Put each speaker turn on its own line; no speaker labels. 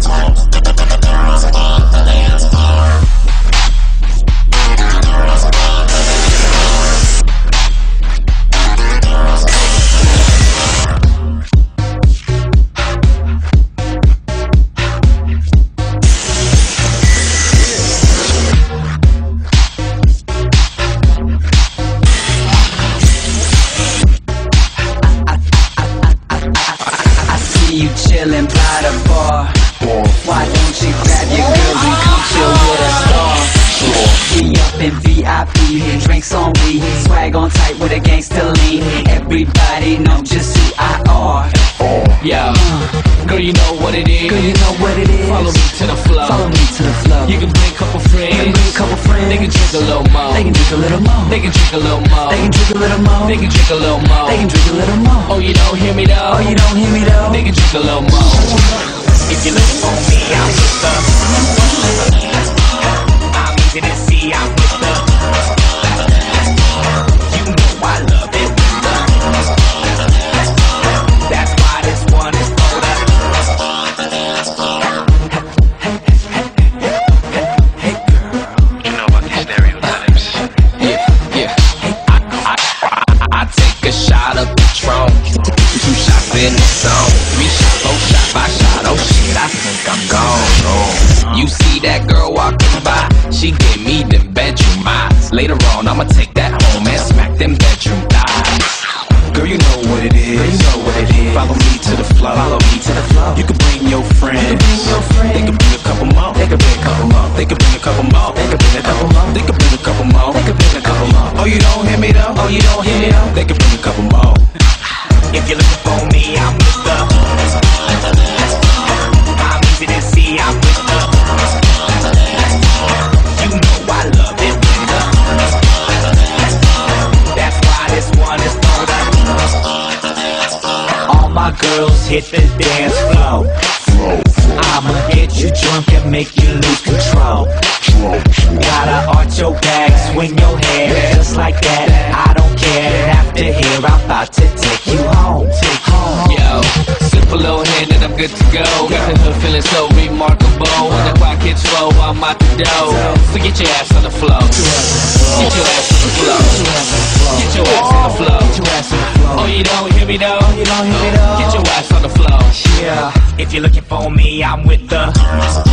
I see you chillin' by the bar. Why don't you grab your girl and come chill with a star? We up in VIP, drinks on me, swag on tight with a gangster lean. Everybody know just who I are.
Yeah, girl, you know what it is.
Girl, you know what it is.
Follow me to the flow.
Follow me to the flow.
You can bring a couple friends.
You can bring a couple friends.
They can drink a little more.
They can drink a little more.
They can drink a little more.
They can drink a little more.
They can drink a little more.
They can drink a little more.
Oh, you don't hear me though.
Oh, you don't hear me though?
They can drink a little more.
You're for me, I'm with the. I'm easy to see, I'm with the.
On, I'ma take that home and smack them bedroom thighs.
Girl, you know what it is.
You know what it is.
Follow me to the flow.
Follow me to the flow.
You can bring your friends.
bring your friends.
They can bring a couple more.
They can bring a couple more.
They can bring a couple more.
They can bring a couple more.
They can bring a couple more.
They can bring a couple more.
Oh, you don't hear me though?
Oh, you don't hear me though?
They can bring a couple more.
If you're looking for me, I'm with the. I'm girls hit the dance floor. I'ma get you drunk and make you lose control. Gotta arch your back, swing your hair just like that. I don't care. After here, I'm about to take you home. Take home.
Yo, sip a little hand and I'm good to go. Got the hood feeling so remarkable. When the clock hits low, I'm out the door. So get your ass on the floor. Get your ass on the floor. Get your ass on the floor. Oh, you don't hear me though?
You don't hear me though? Yeah.
If you're looking for me, I'm with the.